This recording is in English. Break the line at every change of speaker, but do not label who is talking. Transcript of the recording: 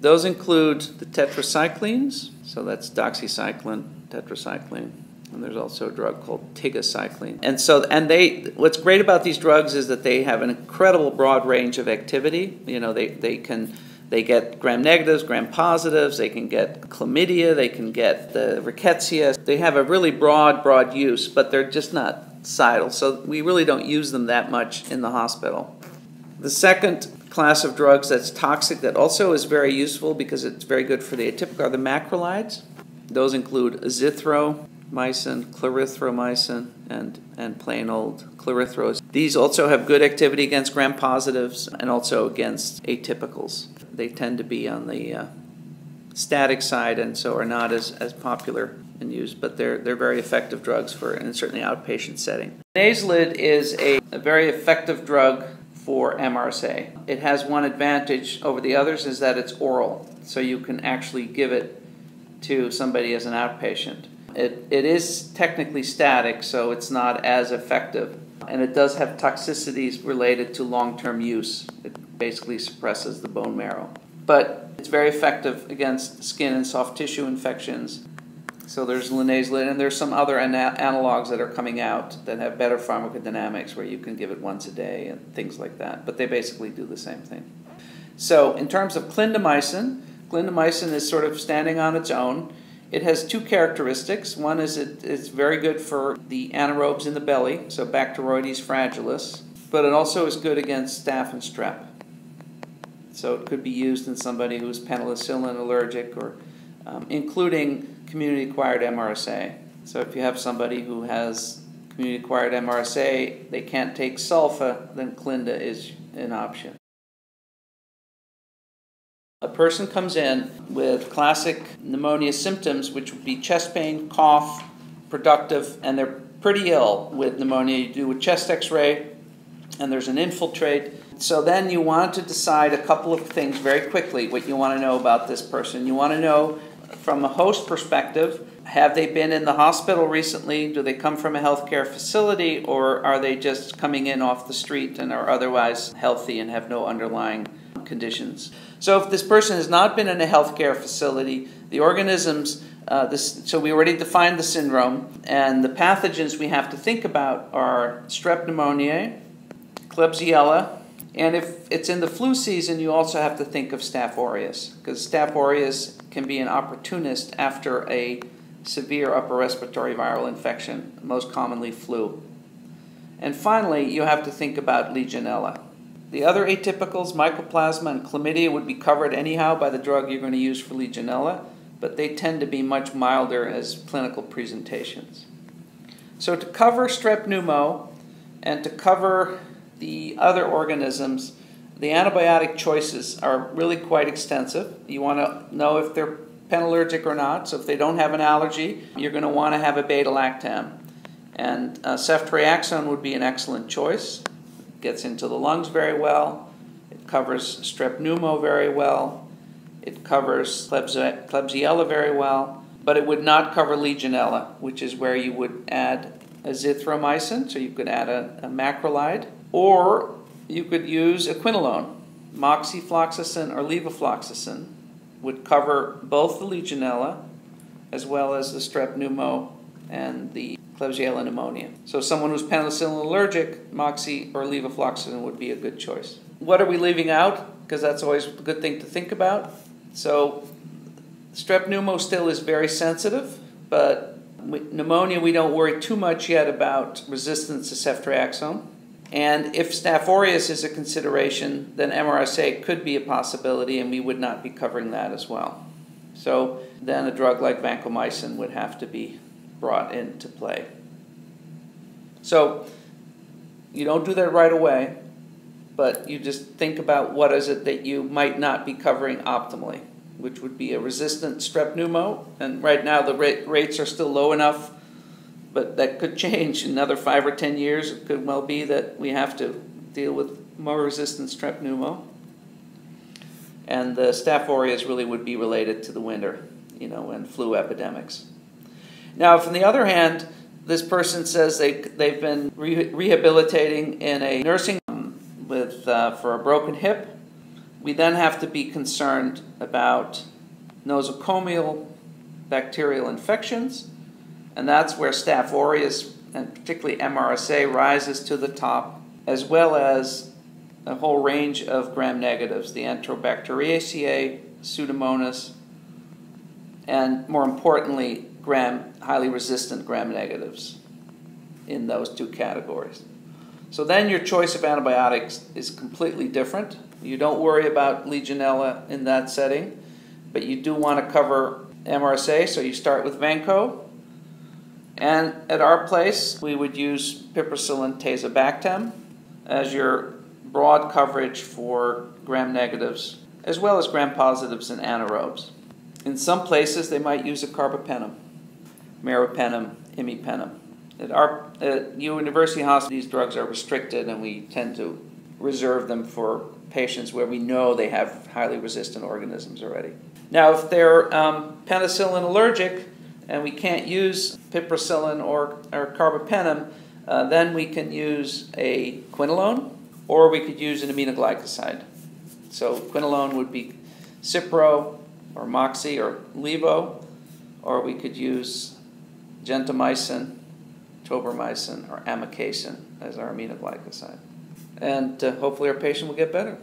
Those include the tetracyclines, so that's doxycycline, tetracycline, and there's also a drug called tigecycline. And so, and they, what's great about these drugs is that they have an incredible broad range of activity. You know, they, they can, they get gram negatives, gram positives, they can get chlamydia, they can get the rickettsia. They have a really broad, broad use, but they're just not cidal. So we really don't use them that much in the hospital. The second class of drugs that's toxic that also is very useful because it's very good for the atypical are the macrolides. Those include azithromycin, clarithromycin, and, and plain old clarithrose. These also have good activity against gram positives and also against atypicals. They tend to be on the uh, static side and so are not as, as popular and used, but they're, they're very effective drugs for, and certainly outpatient setting. Linezolid is a, a very effective drug for MRSA. It has one advantage over the others is that it's oral, so you can actually give it to somebody as an outpatient. It, it is technically static, so it's not as effective, and it does have toxicities related to long term use. It basically suppresses the bone marrow. But it's very effective against skin and soft tissue infections so there's linezolid, and there's some other ana- analogs that are coming out that have better pharmacodynamics, where you can give it once a day and things like that. But they basically do the same thing. So in terms of clindamycin, clindamycin is sort of standing on its own. It has two characteristics. One is it, it's very good for the anaerobes in the belly, so Bacteroides fragilis, but it also is good against staph and strep. So it could be used in somebody who's penicillin allergic or um, including community acquired MRSA. So if you have somebody who has community acquired MRSA, they can't take sulfa, then Clinda is an option. A person comes in with classic pneumonia symptoms, which would be chest pain, cough, productive, and they're pretty ill with pneumonia. You do a chest x ray, and there's an infiltrate. So then you want to decide a couple of things very quickly what you want to know about this person. You want to know from a host perspective, have they been in the hospital recently? Do they come from a healthcare facility, or are they just coming in off the street and are otherwise healthy and have no underlying conditions? So, if this person has not been in a healthcare facility, the organisms, uh, this, so we already defined the syndrome, and the pathogens we have to think about are strep pneumoniae, Klebsiella, and if it's in the flu season, you also have to think of Staph aureus, because Staph aureus can be an opportunist after a severe upper respiratory viral infection, most commonly flu. And finally, you have to think about Legionella. The other atypicals, Mycoplasma and Chlamydia, would be covered anyhow by the drug you're going to use for Legionella, but they tend to be much milder as clinical presentations. So to cover strep pneumo and to cover the other organisms, the antibiotic choices are really quite extensive. You want to know if they're penallergic or not. So if they don't have an allergy, you're going to want to have a beta-lactam. And uh, ceftriaxone would be an excellent choice. It gets into the lungs very well. It covers strep pneumo very well. It covers Klebsiella very well. But it would not cover Legionella, which is where you would add azithromycin. So you could add a, a macrolide or you could use a quinolone. Moxifloxacin or levofloxacin would cover both the Legionella as well as the strep pneumo and the Klebsiella pneumonia. So someone who's penicillin allergic, moxi or levofloxacin would be a good choice. What are we leaving out? Because that's always a good thing to think about. So strep pneumo still is very sensitive, but pneumonia we don't worry too much yet about resistance to ceftriaxone. And if Staph aureus is a consideration, then MRSA could be a possibility, and we would not be covering that as well. So then a drug like vancomycin would have to be brought into play. So you don't do that right away, but you just think about what is it that you might not be covering optimally, which would be a resistant strep pneumo. And right now the rates are still low enough but that could change in another five or ten years. It could well be that we have to deal with more resistant strep pneumo. And the Staph aureus really would be related to the winter, you know, and flu epidemics. Now, if on the other hand, this person says they, they've been re- rehabilitating in a nursing home with, uh, for a broken hip, We then have to be concerned about nosocomial bacterial infections, and that's where Staph aureus and particularly MRSA rises to the top, as well as a whole range of gram negatives, the Enterobacteriaceae, Pseudomonas, and more importantly, gram highly resistant gram negatives in those two categories. So then your choice of antibiotics is completely different. You don't worry about Legionella in that setting, but you do want to cover MRSA, so you start with Vanco. And at our place, we would use piperacillin tazobactam as your broad coverage for gram negatives, as well as gram positives and anaerobes. In some places, they might use a carbapenem, meropenem, imipenem. At our at University Hospital, these drugs are restricted, and we tend to reserve them for patients where we know they have highly resistant organisms already. Now, if they're um, penicillin allergic and we can't use piperacillin or, or carbapenem, uh, then we can use a quinolone or we could use an aminoglycoside. So, quinolone would be Cipro or Moxy or Levo, or we could use gentamicin, tobramycin, or amikacin as our aminoglycoside. And uh, hopefully our patient will get better.